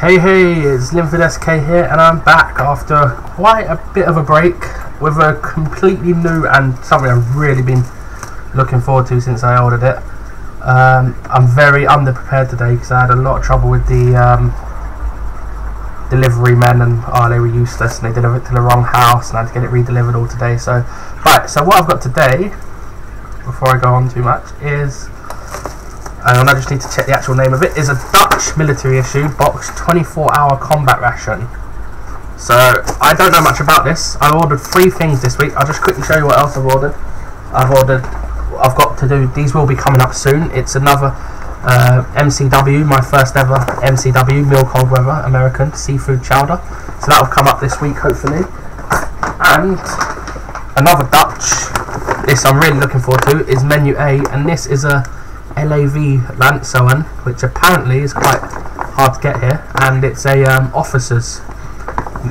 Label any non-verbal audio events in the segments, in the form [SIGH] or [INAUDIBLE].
Hey hey, it's Linford SK here and I'm back after quite a bit of a break with a completely new and something I've really been looking forward to since I ordered it. Um, I'm very underprepared today because I had a lot of trouble with the um, delivery men and oh they were useless and they delivered it to the wrong house and I had to get it redelivered all today. So, right, so what I've got today, before I go on too much, is and I just need to check the actual name of it, is a Military issue box 24 hour combat ration. So, I don't know much about this. I ordered three things this week. I'll just quickly show you what else I've ordered. I've ordered, I've got to do, these will be coming up soon. It's another uh, MCW, my first ever MCW, Meal Cold Weather American Seafood Chowder. So that will come up this week, hopefully. And another Dutch, this I'm really looking forward to, is Menu A, and this is a LAV Lanzoen, which apparently is quite hard to get here, and it's a um, officers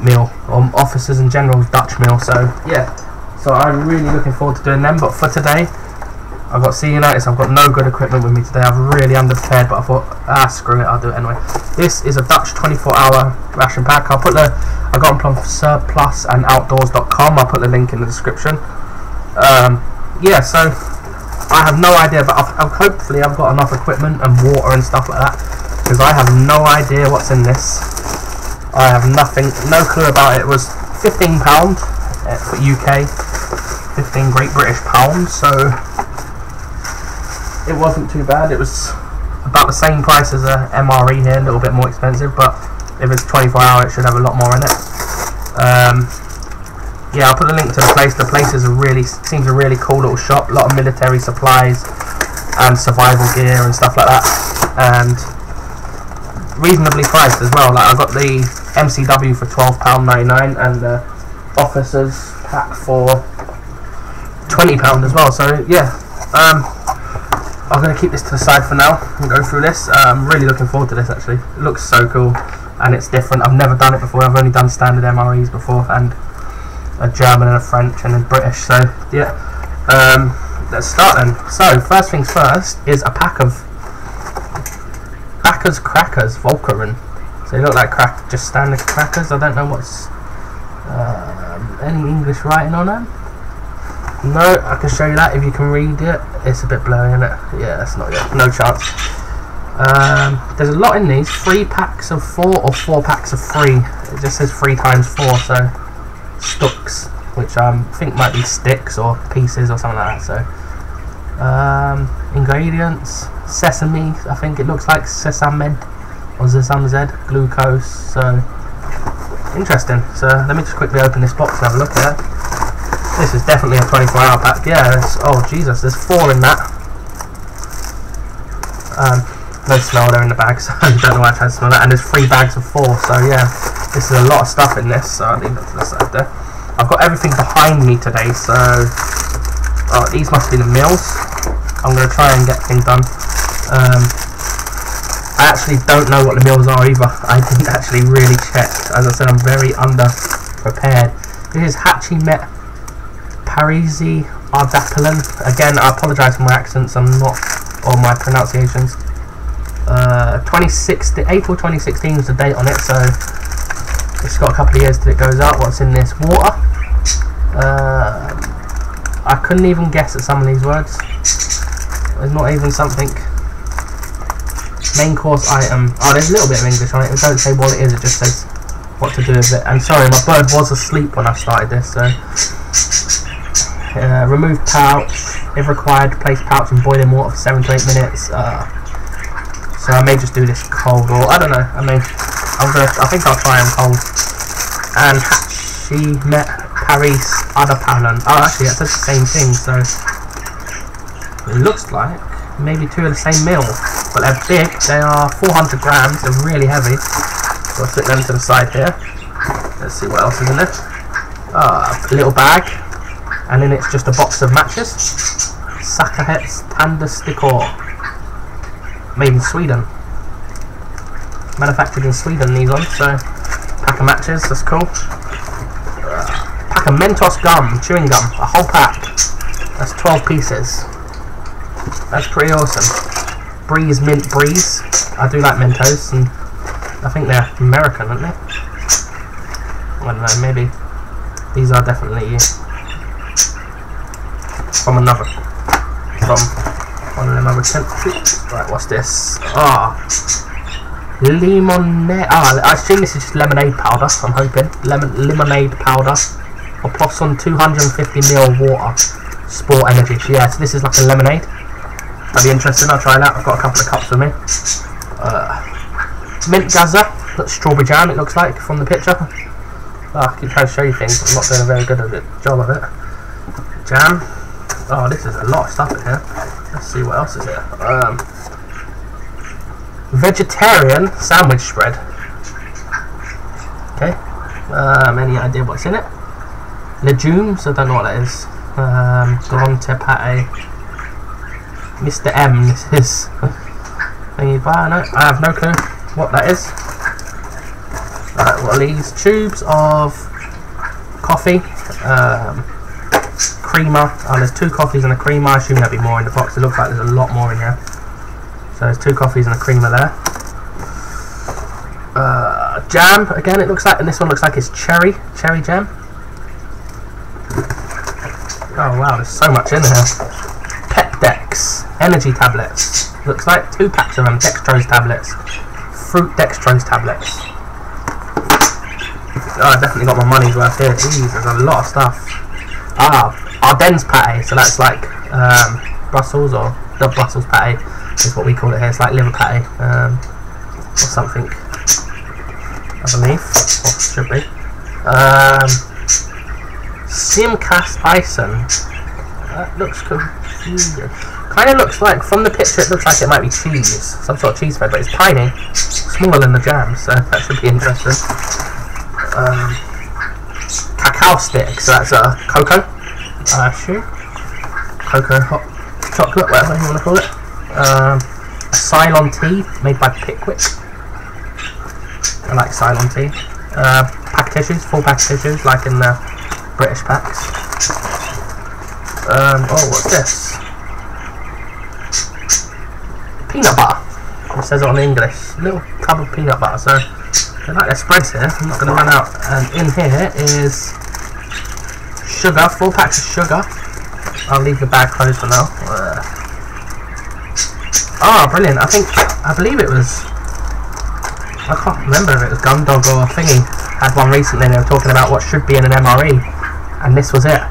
meal, or officers and generals Dutch meal. So yeah, so I'm really looking forward to doing them. But for today, I've got see United. I've got no good equipment with me today. I've really underprepared, but I thought ah screw it, I'll do it anyway. This is a Dutch 24-hour ration pack. I'll put the I got them from Surplus and Outdoors.com. I'll put the link in the description. Um, yeah, so I have no idea, but I've, I've, hopefully I've got enough equipment and water and stuff like that because I have no idea what's in this. I have nothing, no clue about it. It was fifteen pound uh, for UK, fifteen Great British pounds, so it wasn't too bad. It was about the same price as a MRE here, a little bit more expensive, but if it's 24 hour, it should have a lot more in it. Um, yeah, I'll put a link to the place. The place is a really seems a really cool little shop. A lot of military supplies and survival gear and stuff like that, and reasonably priced as well. Like I got the MCW for twelve pound ninety nine and the officers pack for twenty pound as well. So yeah, um, I'm gonna keep this to the side for now and go through this. Uh, I'm really looking forward to this. Actually, it looks so cool and it's different. I've never done it before. I've only done standard MREs before and a German and a French and a British. So yeah, um, let's start then. So first things first is a pack of Backers crackers, Volkeren. So they look like crack, just standard crackers. I don't know what's um, any English writing on them. No, I can show you that if you can read it. It's a bit blurry, isn't it? Yeah, that's not yet. No chance. Um, there's a lot in these. Three packs of four or four packs of three. It just says three times four, so stucks, which I um, think might be sticks or pieces or something like that. So, um, ingredients: sesame. I think it looks like sesame or sesame Z, glucose. So, interesting. So, let me just quickly open this box and have a look at it. This is definitely a 24-hour pack. Yeah. oh Jesus, there's four in that. Um, no smell there in the bag, so [LAUGHS] I don't know why I tried to smell that. And there's three bags of four, so yeah. This is a lot of stuff in this, so I'll leave that to the side there. I've got everything behind me today, so oh, these must be the mills. I'm going to try and get things done. Um, I actually don't know what the mills are either. [LAUGHS] I didn't actually really check. As I said, I'm very under prepared. This is Hachi Met Parisi Ardapilan. Again, I apologise for my accents. I'm not or my pronunciations. Uh, 26, April 2016 is the date on it, so it's got a couple of years till it goes up. What's in this? Water. Uh, I couldn't even guess at some of these words. There's not even something. Main course item. Oh, there's a little bit of English on it. It don't say what it is. It just says what to do with it. And sorry, my bird was asleep when I started this. So, uh, remove pouch. If required, place pouch in boiling water for seven to eight minutes. Uh, so I may just do this cold, or I don't know. I may I'm gonna. I think I'll try them cold. And she met Paris Other Adapalan. Oh, actually, that's the same thing. So it looks like maybe two of the same meal, but they're big. They are 400 grams. They're really heavy. So I'll put them to the side here. Let's see what else is in it. Ah, a little bag, and then it's just a box of matches. Sakahets Panda Stickor, made in Sweden manufactured in Sweden these ones so pack of matches that's cool pack of Mentos gum chewing gum a whole pack that's 12 pieces that's pretty awesome Breeze mint breeze I do like Mentos and I think they're American, aren't they? I don't know, maybe. These are definitely from another, from one of them other countries. Right, what's this? Ah, lemonade. Ah, I assume this is just lemonade powder. I'm hoping lemon lemonade powder, or plus on 250 ml water. Sport energy. So Yeah, so this is like a lemonade. That'd be interesting. I'll try that. I've got a couple of cups with me. Uh, mint gaza. That's strawberry jam. It looks like from the picture. Oh, I keep trying to show you things. I'm not doing a very good of it, job of it. Jam. Oh, this is a lot of stuff in here. Let's see what else is here. Um, vegetarian sandwich spread. Okay. Um, any idea what's in it? Legumes. I don't know what that is. Um, Grande pate. Mr. M. This is. [LAUGHS] No, I have no clue what that is. Right, what are these? Tubes of coffee. Um, creamer. Oh, there's two coffees and a creamer. I assume there'll be more in the box. It looks like there's a lot more in here. So there's two coffees and a creamer there. Uh, jam again. It looks like, and this one looks like it's cherry, cherry jam. Oh wow, there's so much in here. Pepdex energy tablets. Looks like two packs of them. Dextrose tablets. Fruit dextrose tablets. Oh, I definitely got my money's worth here. Jeez, there's a lot of stuff. Ah, Ardennes pate. So that's like um, Brussels or the Brussels pate is what we call it here. It's like liver pate um, or something. I believe, or should be. Um, Simcast bison. That looks confusing. Kind of looks like, from the picture, it looks like it might be cheese, some sort of cheese spread, but it's tiny, smaller than the jam, so [LAUGHS] that should be interesting. Um, cacao stick, so that's a uh, cocoa, I assume. Cocoa hot chocolate, whatever you want to call it. A Ceylon tea made by Pickwick. I like Ceylon tea. Uh, pack tissues, full pack tissues, like in the British packs. Um, oh, what's this? Peanut butter. It says it on English. Little tub of peanut butter. So, I like their here. I'm not going to run out. And in here is sugar, full packs of sugar. I'll leave the bag closed for now. Uh, oh, brilliant. I think, I believe it was, I can't remember if it was Gundog or Thingy had one recently they were talking about what should be in an MRE and this was it.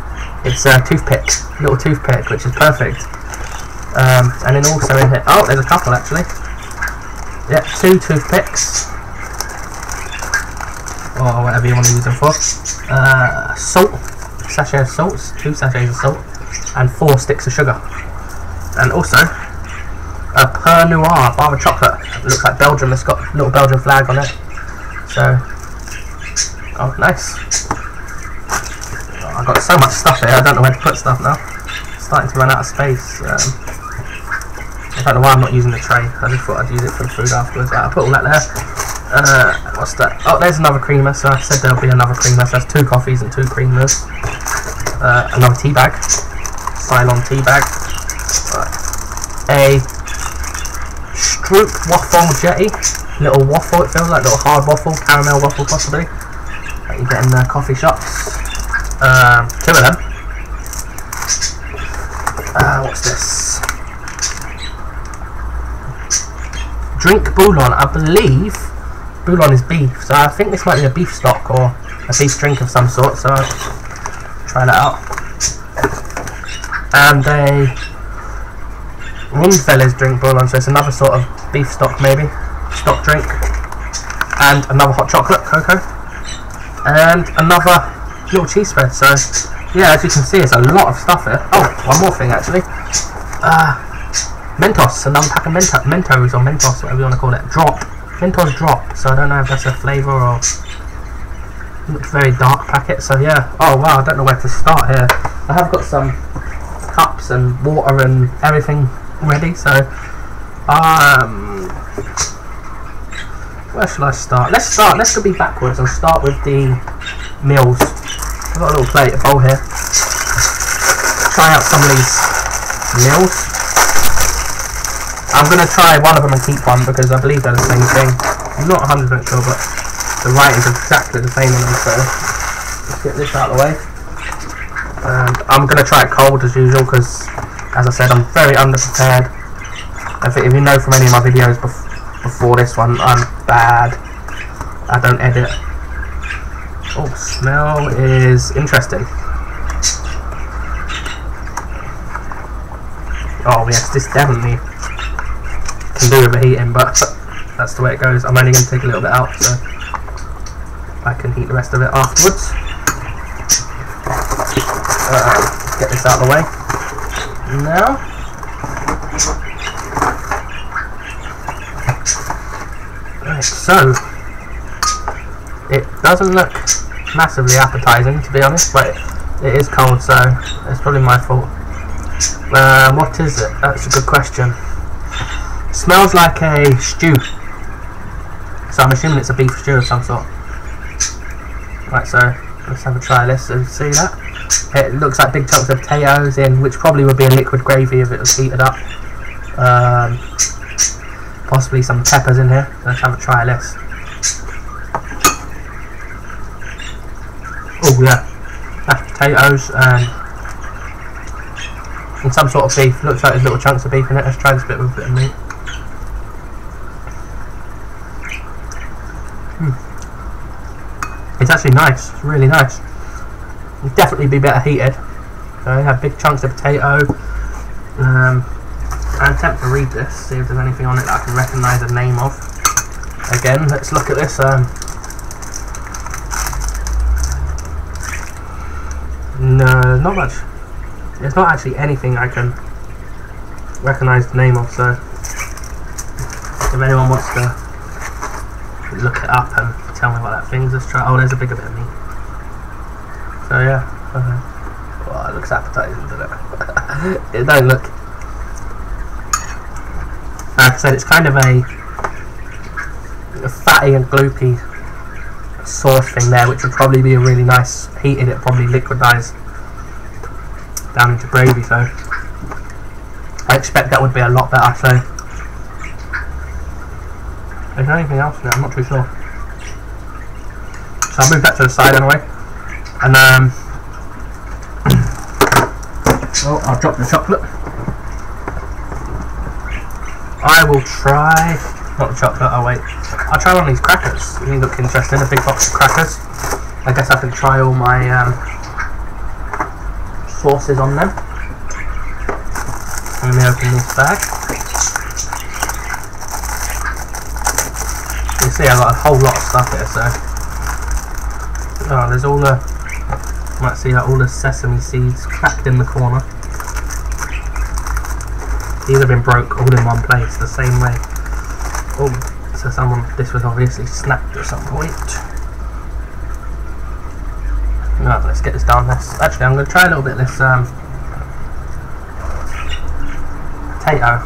It's a toothpick, little toothpick, which is perfect. Um, and then also in here, oh, there's a couple actually. Yeah, two toothpicks, or whatever you want to use them for. Uh, salt, sachet of salts, two sachets of salt, and four sticks of sugar. And also Pur Noir of chocolate. It looks like Belgium. It's got a little Belgian flag on it. So, oh, nice. I've got so much stuff here. I don't know where to put stuff now. starting to run out of space. Um, I don't know why I'm not using the tray. I just thought I'd use it for the food afterwards. Right, I'll put all that there. Uh, what's that? Oh, there's another creamer. So I said there'll be another creamer. So that's two coffees and two creamers. Uh, another tea bag. Ceylon tea bag. Right. A Stroop waffle jetty. Little waffle, it feels like. Little hard waffle. Caramel waffle, possibly. That you get in the coffee shops. Um, two of them. Uh, what's this? Drink bouillon. I believe bouillon is beef, so I think this might be a beef stock or a beef drink of some sort. So I'll try that out. And a Rundfeller's drink bouillon, so it's another sort of beef stock maybe, stock drink. And another hot chocolate, cocoa. And another little cheese spread. So yeah, as you can see, it's a lot of stuff here. Oh, one more thing actually. Uh, Mentos, another pack of Mento Mentos or Mentos, whatever you want to call it. Drop. Mentos drop. So I don't know if that's a flavour or looks very dark packet. So yeah. Oh wow, I don't know where to start here. I have got some cups and water and everything ready. So um, where should I start? Let's start. Let's go be backwards and start with the meals. I've got a little plate, a bowl here. Try out some of these meals. I'm going to try one of them and keep one because I believe they're the same thing. I'm not 100% sure, but the writing's exactly the same on them, so let's get this out of the way. And I'm going to try it cold as usual, because, as I said, I'm very underprepared. I think if you know from any of my videos bef before this one, I'm bad. I don't edit. Oh, smell is interesting. Oh yes, this definitely can do with heating, but [LAUGHS] that's the way it goes. I'm only going to take a little bit out, so I can heat the rest of it afterwards. Uh, get this out of the way. Now, right, so it doesn't look massively appetizing, to be honest, but it is cold, so it's probably my fault. Uh, what is it? That's a good question. Smells like a stew. So I'm assuming it's a beef stew of some sort. Right, so let's have a try this and see that. It looks like big chunks of potatoes in, which probably would be a liquid gravy if it was heated up. Um, possibly some peppers in here. Let's have a try of this. Oh yeah, mashed potatoes and and some sort of beef. Looks like there's little chunks of beef in it. Let's try this bit with a bit of meat. Hmm. It's actually nice. It's really nice. It'd definitely be better heated. So you have big chunks of potato. Um, I'm to read this, see if there's anything on it that I can recognise the name of. Again, let's look at this. Um, no, not much. There's not actually anything I can recognise the name of, so if anyone wants to look it up and tell me what that thing's, let's try. Oh, there's a bigger bit of meat. So yeah, uh, well, it looks appetising, doesn't it? [LAUGHS] it don't look. Said, it's kind of a, a fatty and gloopy sauce thing there, which would probably be a really nice heated. It probably liquidise down into gravy so I expect that would be a lot better so. Is there anything else in I'm not too sure. So I'll move that to the side anyway. And um [COUGHS] oh I'll drop the chocolate I will try not chocolate, oh wait I'll try one of these crackers these look interesting, a big box of crackers I guess I can try all my um, sauces on them. Let me open this bag. You see I've got a whole lot of stuff here, so oh, there's all the might see like all the sesame seeds cracked in the corner. These have been broke all in one place the same way. Oh, so someone this was obviously snapped at some point. No, let's get this down. Let's, actually, I'm going to try a little bit this um, potato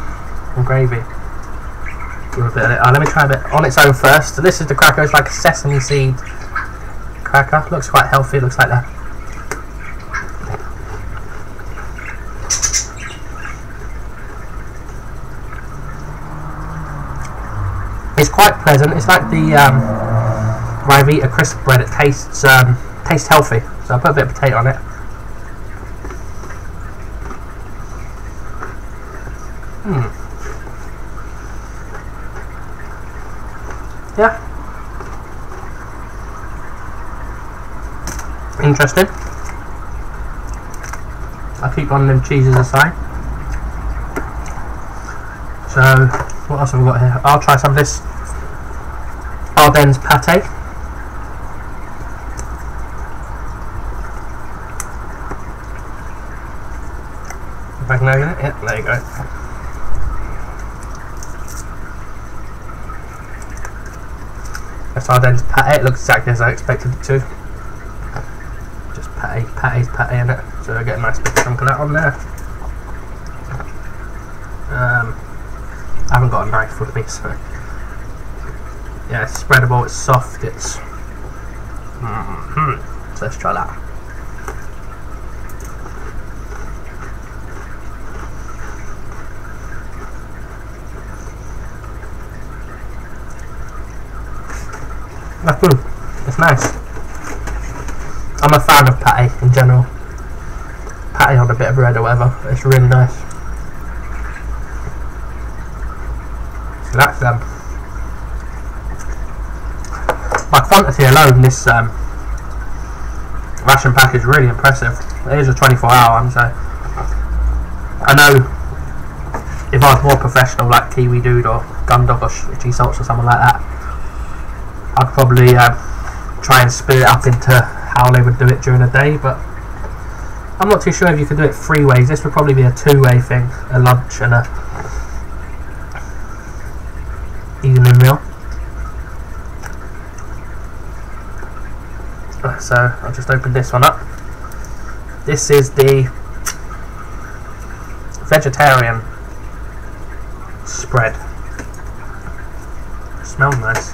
and gravy. A bit of it. Oh, let me try a bit on its own first. This is the cracker. It's like a sesame seed cracker. Looks quite healthy. Looks like that. It's quite pleasant. It's like the um, Ryvita crisp bread. It tastes um, tastes healthy. So I put a bit of potato on it. Hmm. Yeah. Interesting. I'll keep one of them cheeses aside. So, what else have we got here? I'll try some of this Ardennes pate. If I can open it, yeah, there you go. That's Ardennes pate, it looks exactly as I expected it to. Just pate, pate's pate in it, so I get a nice big chunk of that on there. Um, I knife with me, so yeah, it's spreadable, it's soft, it's. Mm -hmm. So let's try that. That's. It's nice. I'm a fan of patty in general. Patty on a bit of bread or whatever. It's really nice. That's um my quantity alone this um, ration pack is really impressive. It is a 24 hour one so I know if I was more professional like Kiwi Dude or Gundog or G Schultz or someone like that I'd probably um, try and split it up into how they would do it during the day but I'm not too sure if you could do it three ways. This would probably be a two way thing, a lunch and a evening meal. So I'll just open this one up. This is the vegetarian spread. Smells nice.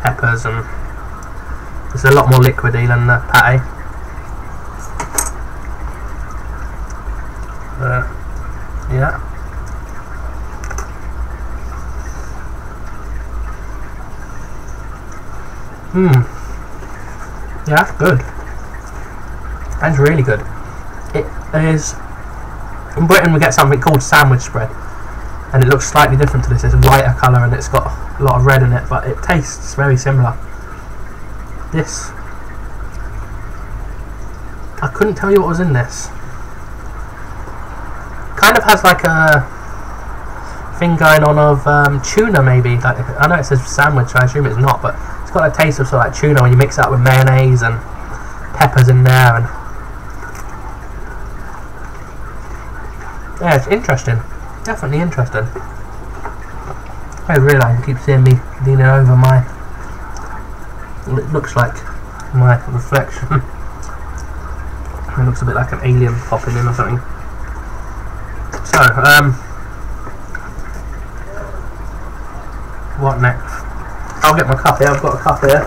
Peppers and it's a lot more liquidy than the patty. Uh, yeah. Hmm. Yeah, that's good. That's really good. It is. In Britain, we get something called sandwich spread, and it looks slightly different to this. It's a lighter colour and it's got a lot of red in it, but it tastes very similar. This. I couldn't tell you what was in this. Kind of has like a thing going on of um, tuna, maybe. Like I know it says sandwich, I assume it's not, but it's got a taste of sort of like tuna when you mix it up with mayonnaise and peppers in there, and yeah, it's interesting. Definitely interesting. I realise you keep seeing me leaning over my. It looks like my reflection. [LAUGHS] it looks a bit like an alien popping in or something. So, um, what next? I'll get my cup here. I've got a cup here,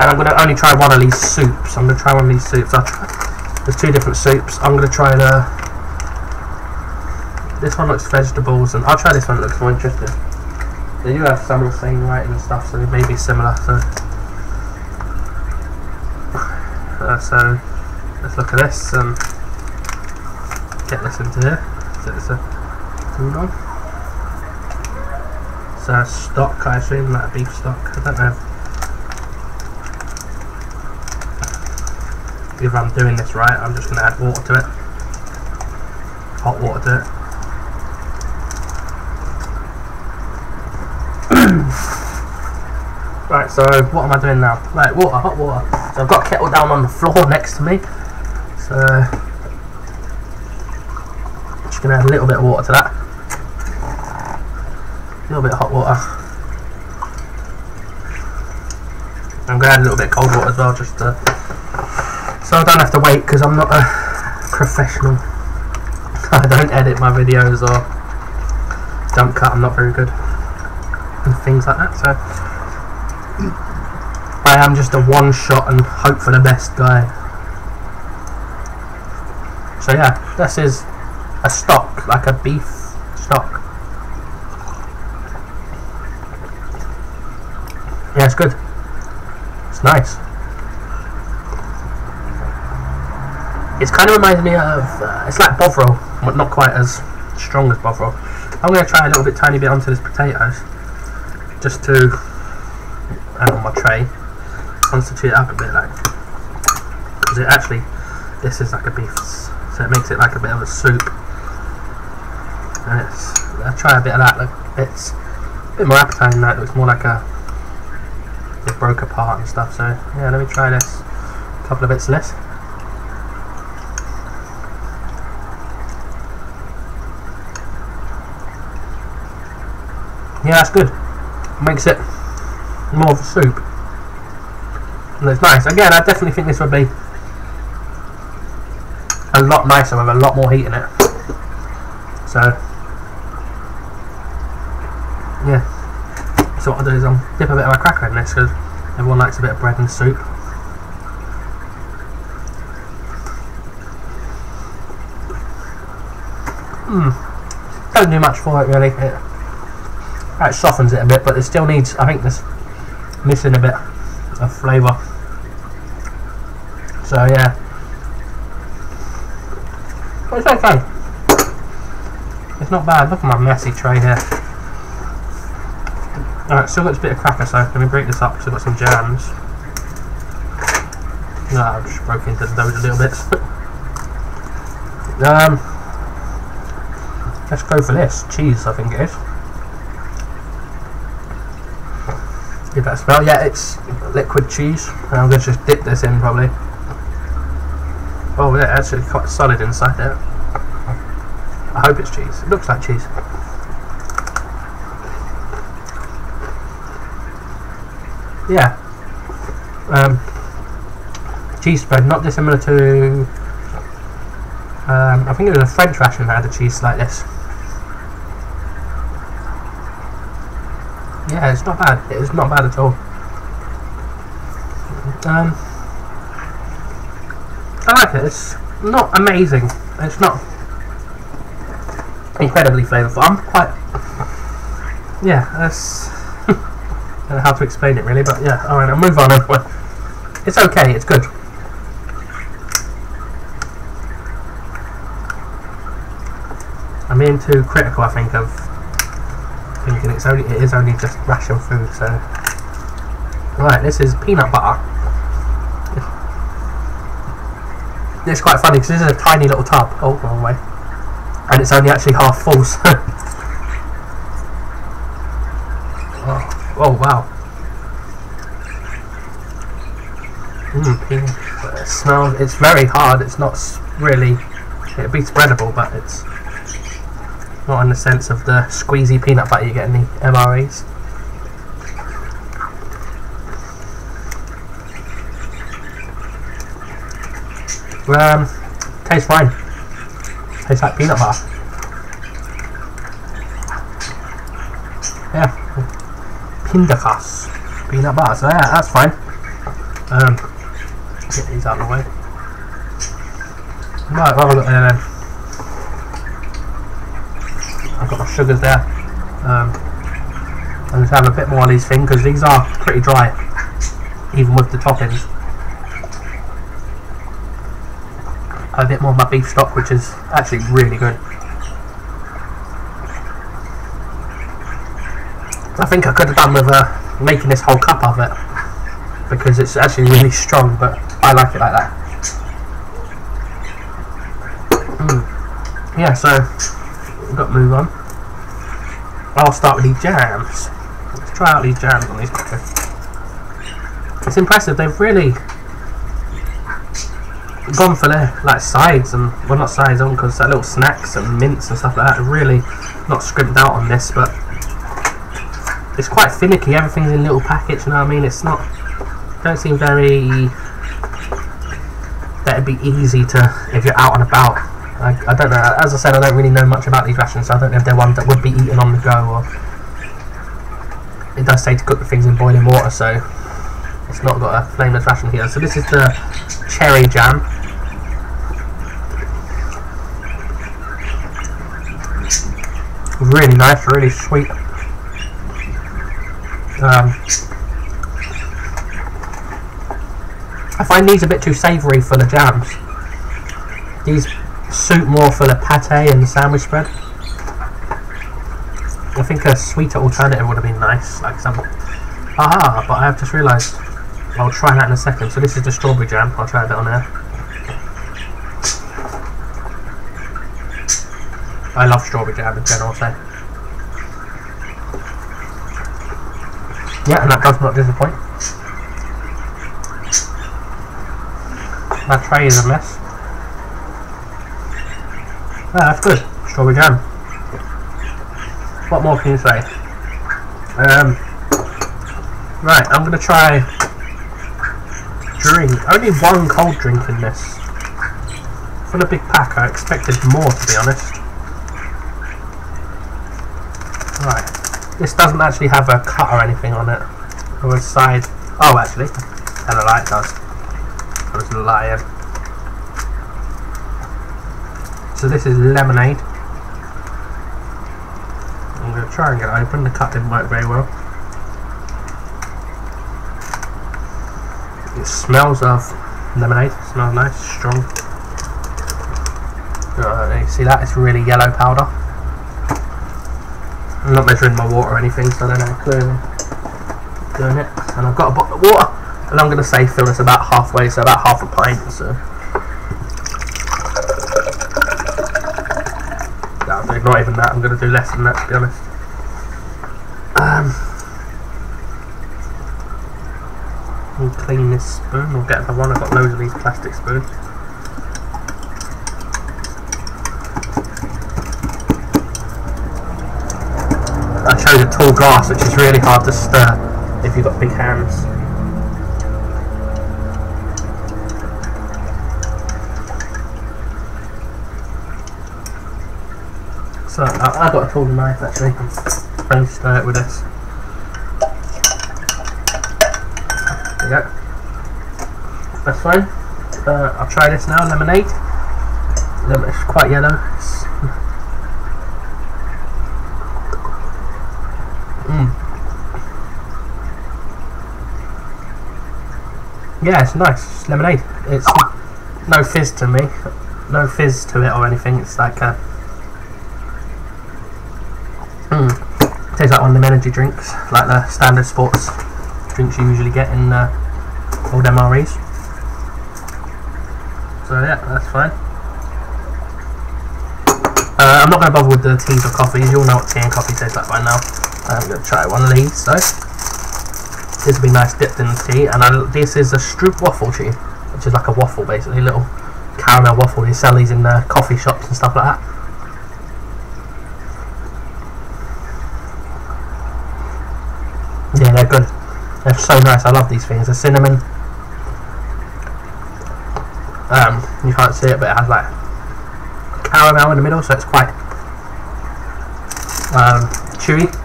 and I'm going to only try one of these soups. I'm going to try one of these soups. Try, there's two different soups. I'm going to try the. This one looks vegetables, and I'll try this one. It looks more interesting. They do have some of the same writing and stuff, so they may be similar. So, uh, so let's look at this and get this into here. So it's a udon. So stock, I assume, like a beef stock. I don't know if, I'm doing this right. I'm just going to add water to it. Hot water to it. [COUGHS] right, so what am I doing now? Right, water, hot water. So I've got kettle down on the floor next to me. So just gonna add a little bit of water to that. A little bit of hot water. I'm gonna add a little bit of cold water as well, just to, so I don't have to wait because I'm not a professional. [LAUGHS] I don't edit my videos or jump cut. I'm not very good and things like that. So I am just a one shot and hope for the best guy. So yeah, this is a stock, like a beef stock. Yeah, it's good. Nice. It kind of reminds me of, uh, it's like Bovril, but not quite as strong as Bovril. I'm going to try a little bit tiny bit onto this potatoes, just to, and on my tray, constitute it up a bit like, because it actually, this is like a beef, so it makes it like a bit of a soup. And it's, I'll try a bit of that, look, it's a bit more appetizing that, looks more like a, it broke apart and stuff, so yeah, let me try this, a couple of bits less. Yeah, that's good. Makes it more of a soup. And it's nice. Again, I definitely think this would be a lot nicer with a lot more heat in it. So, yeah. So what I'll do is I'll dip a bit of my cracker in this because everyone likes a bit of bread and soup. Hmm. Don't do much for it really. It, that softens it a bit, but it still needs. I think there's missing a bit of flavour. So yeah, but it's okay. It's not bad. Look at my messy tray here. Alright, still got this bit of cracker, so let me break this up. Still got some jams. No, I've just broke into those a little bit. [LAUGHS] um, let's go for this cheese. I think it is. Give that a smell. Yeah, it's liquid cheese. I'm going to just dip this in probably. Oh, yeah, actually quite solid inside there. I hope it's cheese. It looks like cheese. Yeah. Um, cheese spread, not dissimilar to. Um, I think it was a French ration that had a cheese like this. Yeah, it's not bad. It's not bad at all. Um, I like it. It's not amazing. It's not incredibly flavourful. I'm quite. Yeah, that's. Don't know how to explain it really, but yeah. Alright, I'll move on. everyone. It's okay. It's good. I'm being too critical, I think, of thinking it's only it is only just ration food. So, right, this is peanut butter. It's quite funny because this is a tiny little tub. Oh, wrong way. And it's only actually half full. [LAUGHS] So oh, wow. Mm, it smells. It's very hard. It's not really. It'd be spreadable, but it's not in the sense of the squeezy peanut butter you get in the MREs. Um, tastes fine. Tastes like peanut butter. Yeah. Pindakas. Peanut butter. So yeah, that's fine. Um, get these out of the way. Right, have a look there then. I've got my sugars there. Um, I'm just having a bit more of these things because these are pretty dry, even with the toppings. a bit more of my beef stock, which is actually really good. Think I could have done with uh, making this whole cup of it because it's actually really strong, but I like it like that. Mm. Yeah, so we've got to move on. I'll start with these jams. Let's try out these jams on these crackers. It's impressive, they've really gone for their like sides and well not sides on because that little snacks and mints and stuff like that. Really not scrimped out on this, but it's quite finicky. Everything's in little packets. You know what I mean? It's not. Don't seem very. That'd be easy to if you're out and about. I, I don't know. As I said, I don't really know much about these rations, so I don't know if they're ones that would be eaten on the go or. It does say to cook the things in boiling water, so it's not got a flameless ration here. So this is the cherry jam. Really nice, really sweet. Um, I find these a bit too savoury for the jams. These suit more for the pate and the sandwich spread. I think a sweeter alternative would have been nice, like some. Ah, but I have just realised I'll try that in a second. So this is the strawberry jam. I'll try a bit on there. I love strawberry jam in general, so. Yeah, that does not disappoint. My tray is a mess. Ah, that's good. Strawberry jam. What more can you say? Um, right, I'm going to try drink. Only one cold drink in this. For the big pack, I expected more to be honest. Right. This doesn't actually have a cut or anything on it. Or a side. Oh, actually. Lie, it does. I was lying. So this is lemonade. I'm going to try and get it open. The cut didn't work very well. It smells of lemonade. It smells nice, strong. Uh, you see that? It's really yellow powder. I'm not measuring my water or anything, so I don't know clearly doing it. And I've got a bottle of water, and I'm going to say fill this about halfway, so about half a pint. So. No, not even that. I'm going to do less than that, to be honest. Um, we'll clean this spoon. We'll get the one. I've got loads of these plastic spoons. I a tall glass, which is really hard to stir if you've got big hands. So I, I got a taller knife actually. I'm to stir it with this. There you go. That's fine. Uh, I'll try this now. Lemonade. It's quite yellow. It's Mm. Yeah, it's nice. It's lemonade. It's no fizz to me. No fizz to it or anything. It's like a. Mm. Tastes like one of them energy drinks, like the standard sports drinks you usually get in uh, old MREs. So yeah, that's fine. Uh, I'm not going to bother with the teas or coffees. You all know what tea and coffee tastes like by now. I'm going to try one of these though. This will be nice dipped in the tea. And I, this is a Stroop waffle tea, which is like a waffle basically, little caramel waffle. They sell these in uh, coffee shops and stuff like that. Yeah, they're good. They're so nice. I love these things. The cinnamon. Um, you can't see it, but it has like caramel in the middle, so it's quite um, chewy.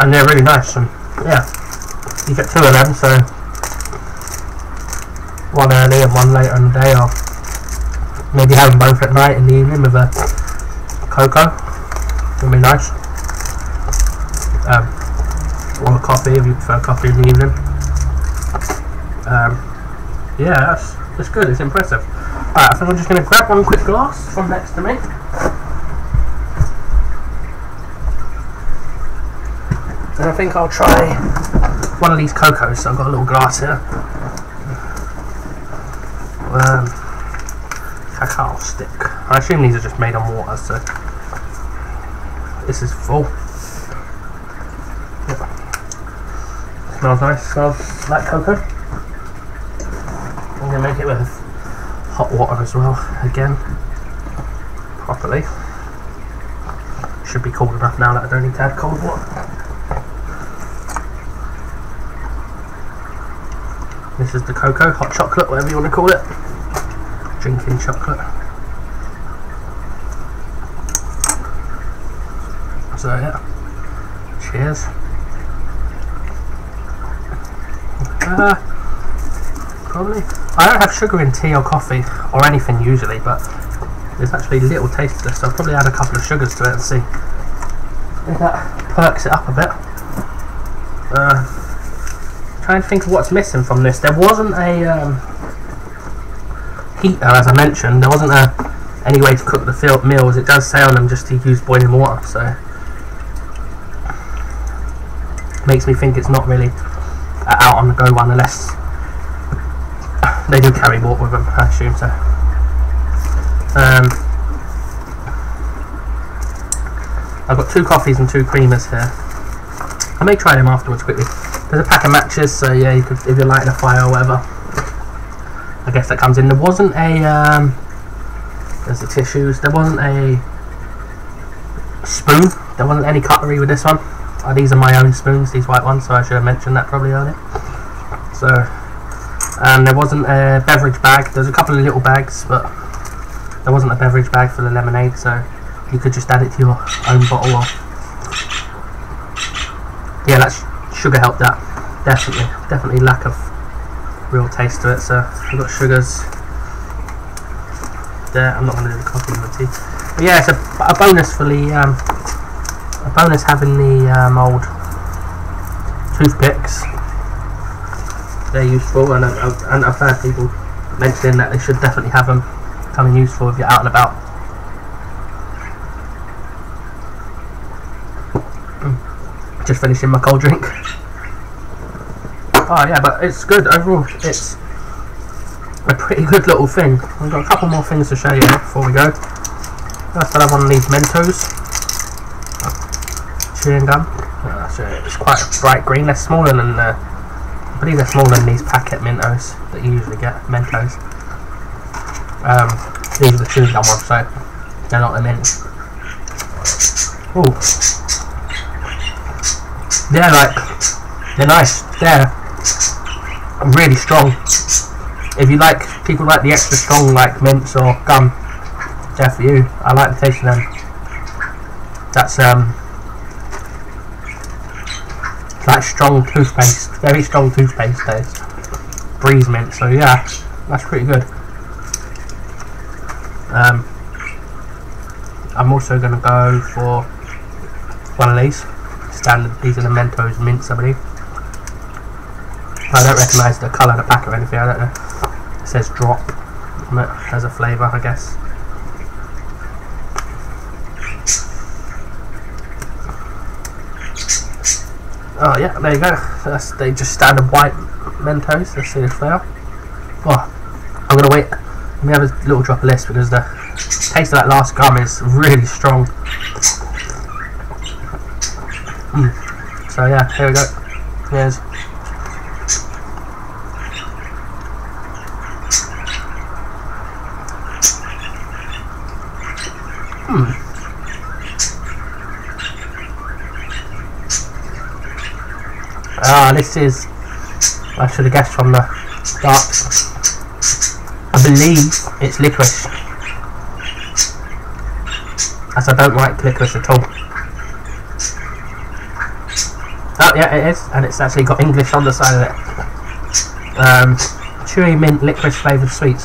And they're really nice. And yeah, you get two of them, so one early and one later in the day, or maybe have them both at night in the evening with a cocoa. Would be nice. Um, or a coffee if you prefer coffee in the evening. Um, yeah, that's, that's good. It's impressive. Alright, I think I'm just going to grab one quick glass from next to me. And I think I'll try one of these cocos. So I've got a little glass here. Um, cacao stick. I assume these are just made on water, so this is full. Yep. Smells nice. Smells like cocoa. I'm gonna make it with hot water as well again properly. Should be cold enough now that I don't need to add cold water. This is the cocoa, hot chocolate, whatever you want to call it. Drinking chocolate. So yeah. Cheers. Uh, probably. I don't have sugar in tea or coffee or anything usually, but there's actually little taste to this, so I'll probably add a couple of sugars to it and see if that perks it up a bit. Uh, trying to think of what's missing from this. There wasn't a um, heater, as I mentioned. There wasn't a any way to cook the meals. It does say on them just to use boiling water, so makes me think it's not really a out on the go one unless [LAUGHS] they do carry water with them. I assume so. Um, I've got two coffees and two creamers here. I may try them afterwards quickly. There's a pack of matches, so yeah, you could if you're lighting a fire or whatever. I guess that comes in. There wasn't a um, there's the tissues. There wasn't a spoon. There wasn't any cutlery with this one. Uh, these are my own spoons, these white ones, so I should have mentioned that probably earlier. So, and there wasn't a beverage bag. There's a couple of little bags, but there wasn't a beverage bag for the lemonade, so you could just add it to your own bottle. Or yeah, that sh- sugar helped that definitely, definitely lack of real taste to it. So we've got sugars there. I'm not going to do the coffee or the tea, but yeah, it's a, a bonus for the um, a bonus having the um, old toothpicks they're useful, and I've, and I've heard people mentioning that they should definitely have them coming useful if you're out and about. Just finishing my cold drink. Oh yeah, but it's good overall. It's a pretty good little thing. I've got a couple more things to show you before we go. First, I have one of these Mentos chewing gum. Uh, it's quite bright green. They're smaller than the, I believe they're smaller than these packet Mentos that you usually get. Mentos. Um, these are the chewing gum ones, so they're not the mint. Ooh. They're like, they're nice. They're really strong. If you like, people like the extra strong like mints or gum, they're for you. I like the taste of them. That's um, like strong toothpaste, very strong toothpaste taste. Breeze mint, so yeah, that's pretty good. Um, I'm also going to go for one of these. Standard, these are the Mentos mints, I believe. I don't recognise the colour of the pack or anything, I don't know. It says drop as a flavour, I guess. Oh yeah, there you go. That's they just standard white Mentos. Let's see if they are. Oh, I'm gonna wait. Let me have a little drop of this because the taste of that last gum is really strong. So yeah, here we go. Here's Hmm. Ah, this is. I should have guessed from the start. I believe it's licorice. As I don't like licorice at all. Oh, yeah, it is, and it's actually got English on the side of it. Um, chewy mint licorice flavoured sweets.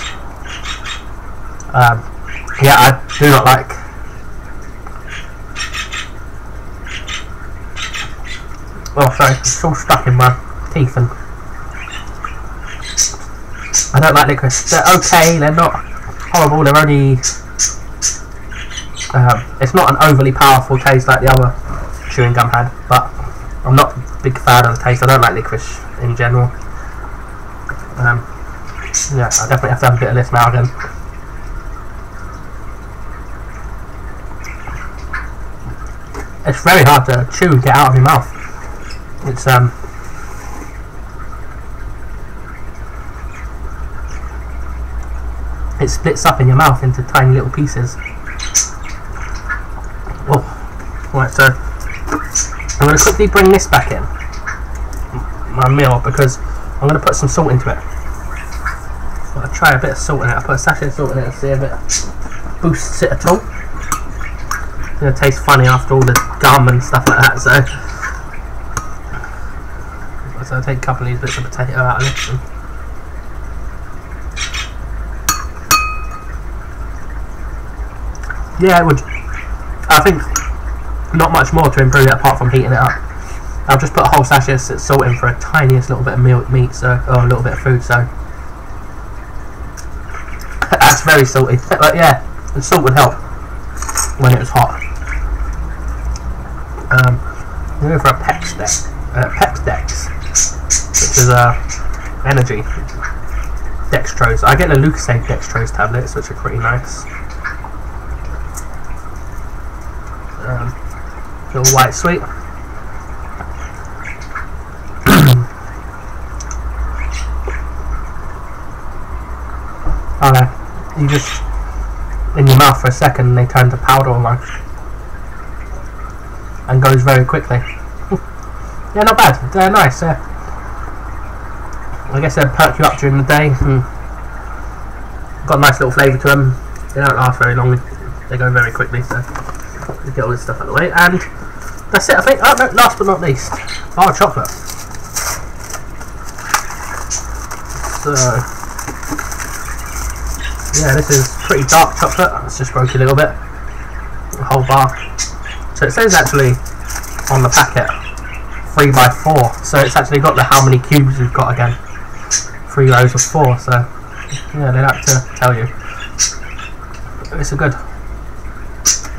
Um, yeah, I do not like Oh, sorry, it's all stuck in my teeth and I don't like licorice. They're okay, they're not horrible, they're only um, it's not an overly powerful taste like the other chewing gum had, but I'm not a big fan of the taste. I don't like licorice in general. Um, yeah, I definitely have to have a bit of this now again. It's very hard to chew get out of your mouth. It's um it splits up in your mouth into tiny little pieces. Oh, right. So going to quickly bring this back in my meal because I'm going to put some salt into it. I'll try a bit of salt in it. I put a sachet of salt in it and see if it boosts it at all. It's going to taste funny after all the gum and stuff like that. So. So I'll take a couple of these bits of potato out of this. yeah, it would. I think not much more to improve it apart from heating it up. I'll just put a whole sachet of salt in for a tiniest little bit of meat, so or a little bit of food. So [LAUGHS] that's very salty. But yeah, the salt would help when it was hot. Um, I'm going for a Pex Dex, uh, Pex Dex which is uh, energy dextrose. I get the Lucozade dextrose tablets, which are pretty nice. Um, little white sweet. oh no, you just in your mouth for a second and they turn to powder almost. And goes very quickly. yeah, not bad. They're nice. Yeah. I guess they'd perk you up during the day. Hmm. Got a nice little flavour to them. They don't last very long. They go very quickly, so get all this stuff out of the way. And that's it, I think. Oh, no, last but not least, bar chocolate. So, yeah, this is pretty dark chocolate. It's just broke a little bit. A whole bar. So it says actually on the packet 3 by 4 so it's actually got the how many cubes we've got again three rows of four. So yeah, they like to tell you. It's a good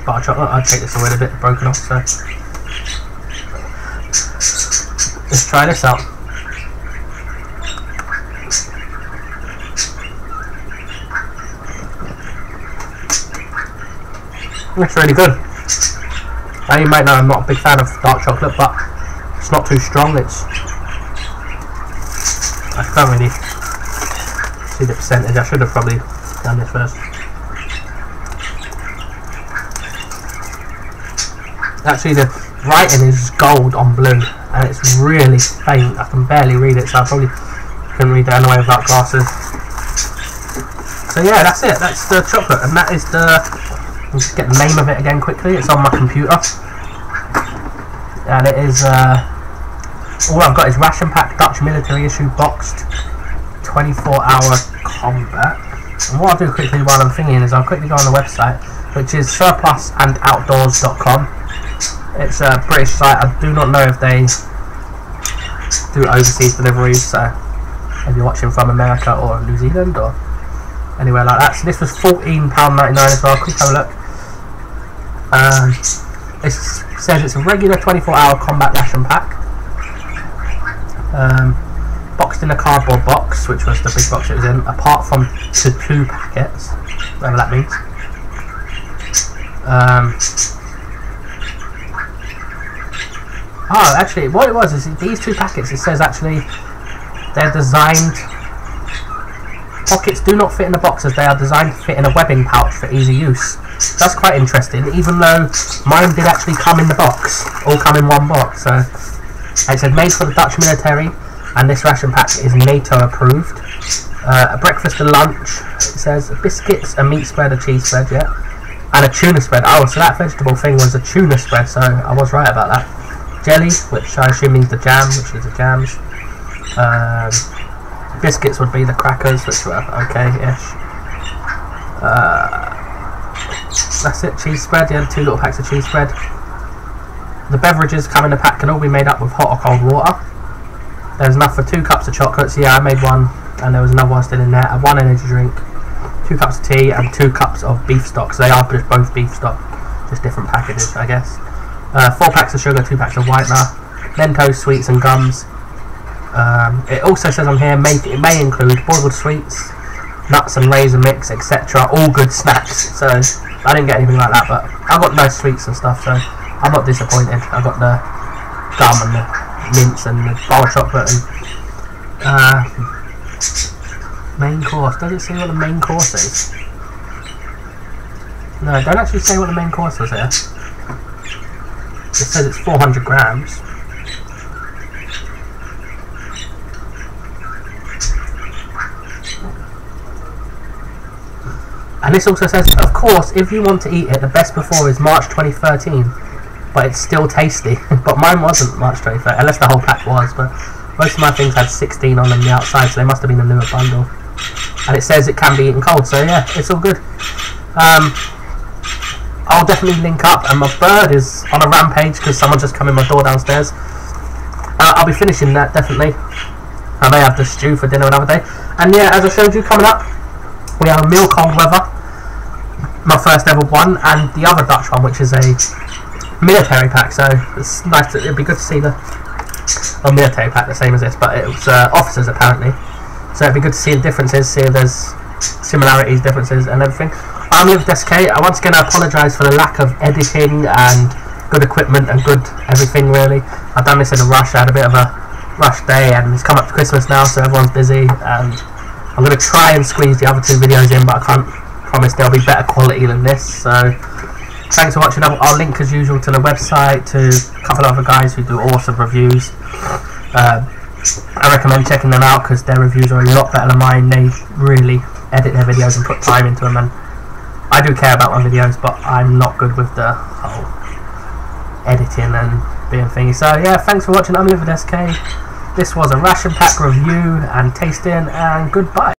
bar of chocolate. I'd take this away a bit broken off. So let's try this out. It's really good. Now you might know I'm not a big fan of dark chocolate, but it's not too strong. It's I can't really see the percentage. I should have probably done this first. Actually, the writing is gold on blue, and it's really faint. I can barely read it, so I probably couldn't read that anyway without glasses. So yeah, that's it. That's the chocolate, and that is the I'll just get the name of it again quickly. It's on my computer. And it is, uh, all I've got is ration pack Dutch military issue boxed 24 hour combat. And what I'll do quickly while I'm thinking is I'll quickly go on the website, which is surplusandoutdoors.com. It's a British site. I do not know if they do overseas deliveries, so if you're watching from America or New Zealand or anywhere like that. So this was £14.99 as well. Quick have a look. Um, it says it's a regular 24 hour combat ration pack. Um, boxed in a cardboard box, which was the big box it was in, apart from the two packets, whatever that means. Um, oh, actually, what it was is these two packets, it says actually they're designed Pockets do not fit in the box as they are designed to fit in a webbing pouch for easy use. That's quite interesting, even though mine did actually come in the box, all come in one box. So it said made for the Dutch military, and this ration pack is NATO approved. Uh, a breakfast and lunch, it says biscuits, a meat spread, a cheese spread, yeah, and a tuna spread. Oh, so that vegetable thing was a tuna spread, so I was right about that. Jelly, which I assume means the jam, which is the jams. Um, Biscuits would be the crackers, which were okay-ish. Uh, that's it, cheese spread, yeah, two little packs of cheese spread. The beverages come in a pack can all be made up with hot or cold water. There's enough for two cups of chocolates, yeah, I made one, and there was another one still in there. I one energy drink, two cups of tea, and two cups of beef stock. So they are just both beef stock, just different packages, I guess. Uh, four packs of sugar, two packs of whitener, Mentos, sweets and gums, um, it also says on here may, it may include boiled sweets, nuts and raisin mix, etc. All good snacks. So I didn't get anything like that, but I got nice sweets and stuff. So I'm not disappointed. I got the gum and the mints and the bar of chocolate and uh, main course. Does it say what the main course is? No, don't actually say what the main course is here. It says it's 400 grams. And this also says, of course, if you want to eat it, the best before is March 2013. But it's still tasty. [LAUGHS] but mine wasn't March 2013, unless the whole pack was. But most of my things had 16 on them the outside, so they must have been a newer bundle. And it says it can be eaten cold, so yeah, it's all good. Um, I'll definitely link up, and my bird is on a rampage because someone just come in my door downstairs. Uh, I'll be finishing that, definitely. I may have the stew for dinner another day. And yeah, as I showed you, coming up, we have a meal cold weather my first ever one, and the other Dutch one, which is a military pack. So it's nice. To, it'd be good to see the a military pack the same as this, but it was uh, officers apparently. So it'd be good to see the differences, see if there's similarities, differences, and everything. I'm Live SK. I once again apologise for the lack of editing and good equipment and good everything really. I've done this in a rush. I had a bit of a rush day, and it's come up to Christmas now, so everyone's busy. And I'm going to try and squeeze the other two videos in, but I can't promise they'll be better quality than this. So thanks for watching. I'll, I'll link as usual to the website, to a couple of other guys who do awesome reviews. Uh, I recommend checking them out because their reviews are a lot better than mine. They really edit their videos and put time into them and I do care about my videos but I'm not good with the whole editing and being thingy. So yeah, thanks for watching. I'm Livid SK. This was a ration pack review and tasting and goodbye.